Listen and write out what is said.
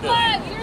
flag!